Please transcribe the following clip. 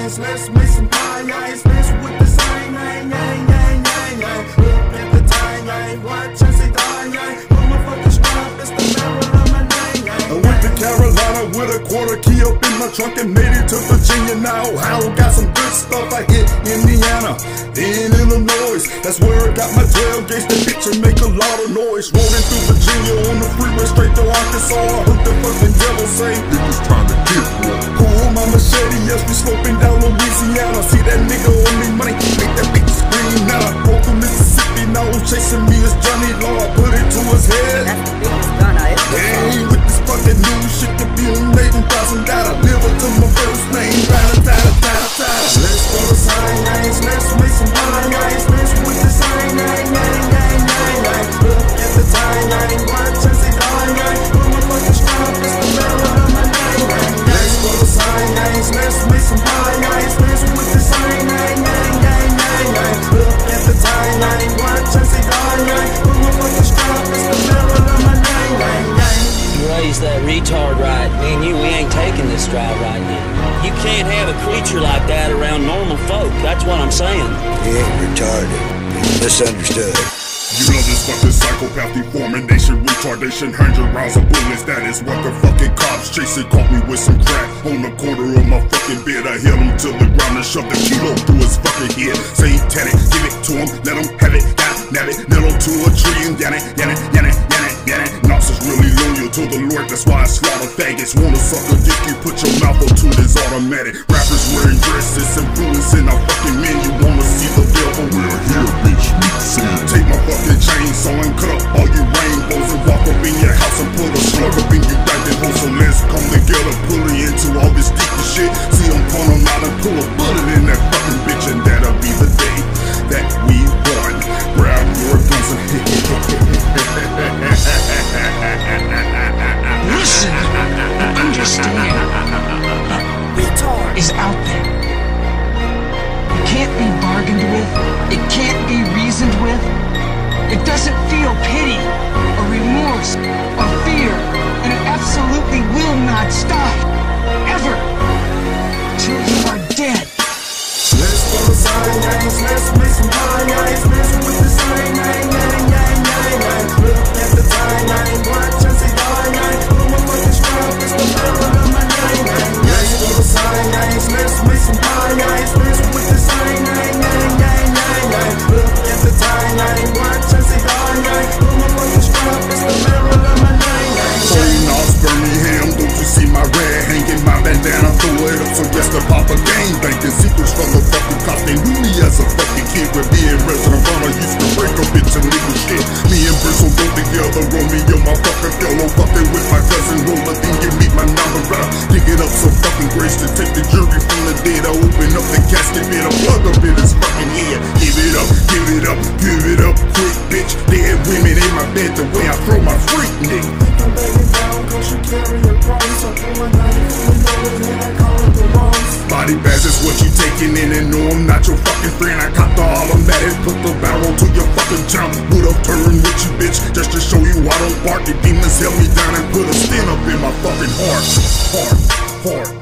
hands, let's make some pie, let's with the sign, yang, yang, yang, yang, yang. Look at the time, yang, watch as they die, yang. Put my fucking strap, it's the barrel of my name, yang. I went to Carolina with a quarter key up in my trunk and made it to Virginia. Now how? got some good stuff. I hit Indiana, then Illinois. That's where I got my tailgates. The and make a lot of noise. Rolling through Virginia on the freeway straight to Arkansas. I heard the fucking devil say, "Niggas trying to kill." My machete as we sloping down Louisiana. See that nigga on me money, make that bitch scream now. I Broke to Mississippi, now chasing me is Johnny Law. Put it to his head. That's the biggest gun I ever Hey, with this fucking new shit to be Nathan thousand dollar live to my first Raise that retard right. Me and you, we ain't taking this drive right now. You can't have a creature like that around normal folk. That's what I'm saying. He ain't retarded. He's misunderstood. You know this fucking psychopath deformation, retardation, hundred rounds of bullets. That is what the fucking cops chasing. Caught me with some crack on the corner of my fucking bed. I hit him to the ground and shoved a kilo through his fucking head. Satanic, give it to him, let him have it, got nab it, nail him to a tree and yan it, yan it, yan it, it. Knox is really loyal to the Lord, that's why I slaughter faggots. Wanna suck a dick, you put your mouth up to this automatic. Rappers wearing dresses, influencing our fucking men. You wanna see the devil? We're here, bitch. Meet Sam. Take my fucking chainsaw and cut up all you rainbows and walk up in your house and put a slug up in you diamond hole. So let's come together, pull into all this deeper shit. See I'm pulling out and pull a bullet in that fucking and understand. Is out there. It can't be bargained with. It can't be reasoned with. It doesn't feel pity or remorse or fear, and it absolutely will not stop. Ever. Bed the way I throw my freak nigga. I'm begging down, cause you carry a price. I pull my knife, you know it, and I call it the wrongs. Body bags is what you taking in, and no, I'm not your fucking friend. I caught the automatic, put the barrel to your fucking jump. Would have turned with you, bitch, just to show you I don't bark. The demons held me down and put a stin up in my fucking heart, heart, heart.